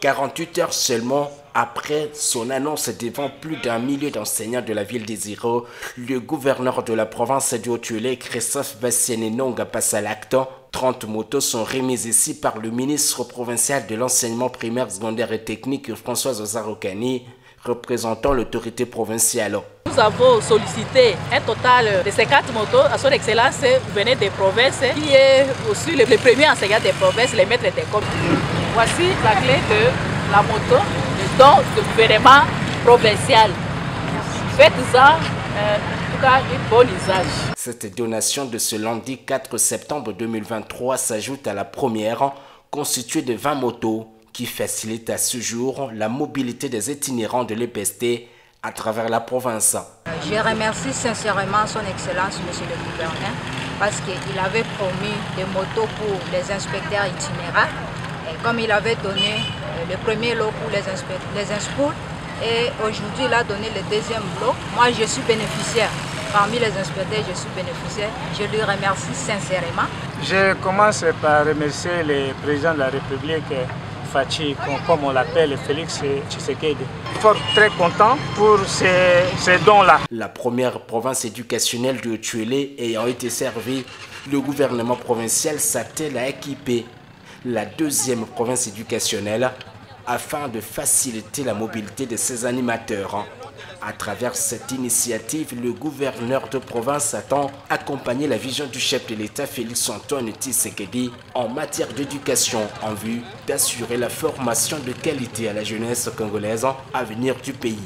48 heures seulement après son annonce devant plus d'un millier d'enseignants de la ville des le gouverneur de la province de Haute-Uélé, Christophe Bassienenonga, passe à l'acte. 30 motos sont remises ici par le ministre provincial de l'enseignement primaire, secondaire et technique, Françoise Ozarokani, représentant l'autorité provinciale. Nous avons sollicité un total de 50 motos à son excellence venait des provinces, qui est aussi le, premier enseignant des provinces, les maîtres d'école. Voici la clé de la moto don du gouvernement provincial. Faites-en euh, en tout un bon usage. Cette donation de ce lundi 4 septembre 2023 s'ajoute à la première constituée de 20 motos qui facilitent à ce jour la mobilité des itinérants de l'EPST à travers la province. Je remercie sincèrement son Excellence, Monsieur le Gouverneur, parce qu'il avait promis des motos pour les inspecteurs itinérants. Et comme il avait donné euh, le premier lot pour les, les et aujourd'hui il a donné le deuxième lot, moi je suis bénéficiaire. Parmi les inspecteurs, je suis bénéficiaire. Je lui remercie sincèrement. Je commence par remercier le président de la République Fachi, comme on l'appelle, Félix Tshisekedi. Fort très content pour ces, dons-là. La première province éducationnelle de Tuélé ayant été servie, le gouvernement provincial s'attelle à équiper la deuxième province éducationnelle afin de faciliter la mobilité de ses animateurs. À travers cette initiative, le gouverneur de province attend accompagner la vision du chef de l'État Félix Antoine Tshisekedi en matière d'éducation en vue d'assurer la formation de qualité à la jeunesse congolaise à venir du pays.